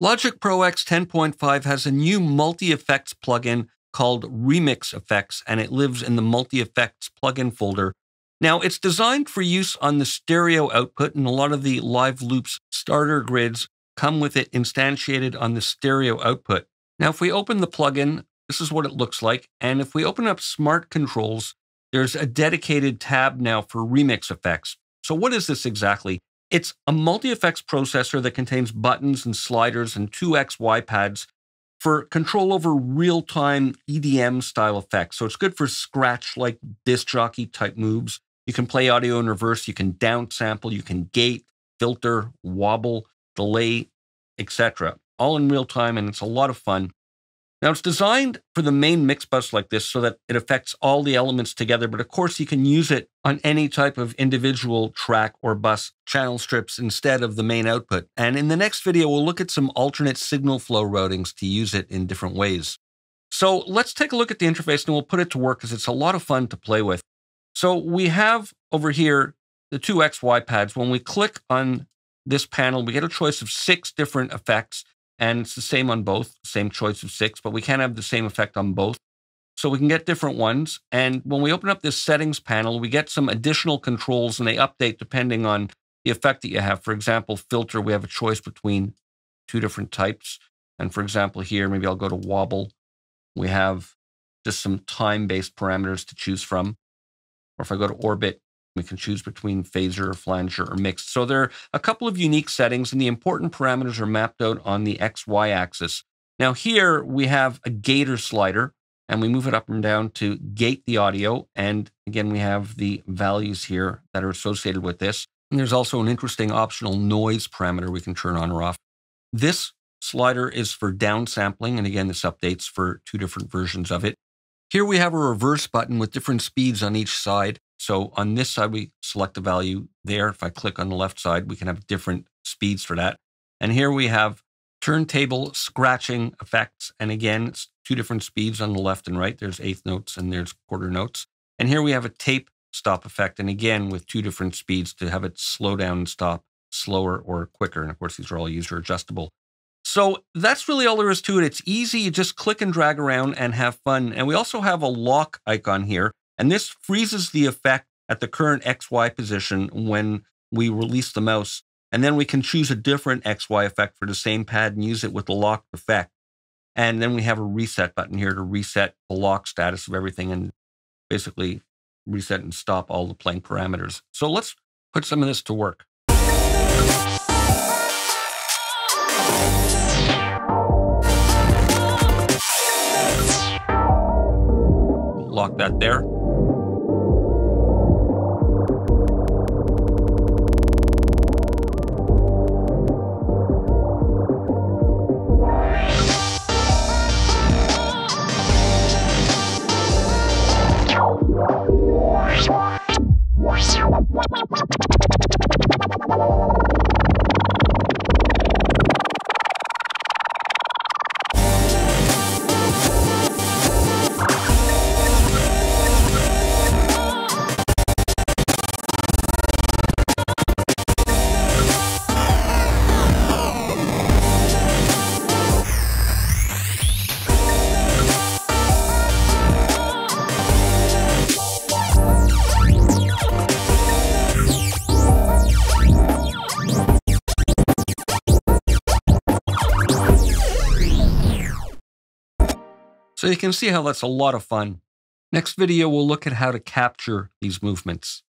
Logic Pro X 10.5 has a new multi effects plugin called Remix Effects, and it lives in the multi effects plugin folder. Now, it's designed for use on the stereo output, and a lot of the Live Loops starter grids come with it instantiated on the stereo output. Now, if we open the plugin, this is what it looks like. And if we open up Smart Controls, there's a dedicated tab now for remix effects. So, what is this exactly? It's a multi effects processor that contains buttons and sliders and two XY pads for control over real time EDM style effects. So, it's good for scratch like disc jockey type moves. You can play audio in reverse, you can downsample, you can gate, filter, wobble, delay, etc. All in real time, and it's a lot of fun. Now, it's designed for the main mix bus like this so that it affects all the elements together, but of course, you can use it on any type of individual track or bus channel strips instead of the main output. And in the next video, we'll look at some alternate signal flow routings to use it in different ways. So let's take a look at the interface and we'll put it to work because it's a lot of fun to play with. So we have over here the two XY pads. When we click on this panel, we get a choice of six different effects and it's the same on both, same choice of six, but we can't have the same effect on both. So we can get different ones. And when we open up this settings panel, we get some additional controls and they update depending on the effect that you have. For example, filter, we have a choice between two different types. And for example, here, maybe I'll go to wobble. We have just some time based parameters to choose from. Or if I go to orbit, we can choose between phaser, flanger, or mixed. So there are a couple of unique settings, and the important parameters are mapped out on the XY axis. Now, here we have a Gater slider, and we move it up and down to gate the audio. And again, we have the values here that are associated with this. And there's also an interesting optional noise parameter we can turn on or off. This slider is for downsampling. And again, this updates for two different versions of it. Here we have a reverse button with different speeds on each side. So on this side, we select the value there. If I click on the left side, we can have different speeds for that. And here we have turntable scratching effects. And again, it's two different speeds on the left and right. There's eighth notes and there's quarter notes. And here we have a tape stop effect. And again, with two different speeds to have it slow down and stop slower or quicker. And of course, these are all user adjustable. So that's really all there is to it. It's easy. You just click and drag around and have fun. And we also have a lock icon here. And this freezes the effect at the current XY position when we release the mouse. And then we can choose a different XY effect for the same pad and use it with the locked effect. And then we have a reset button here to reset the lock status of everything and basically reset and stop all the playing parameters. So let's put some of this to work. Lock that there. So you can see how that's a lot of fun. Next video, we'll look at how to capture these movements.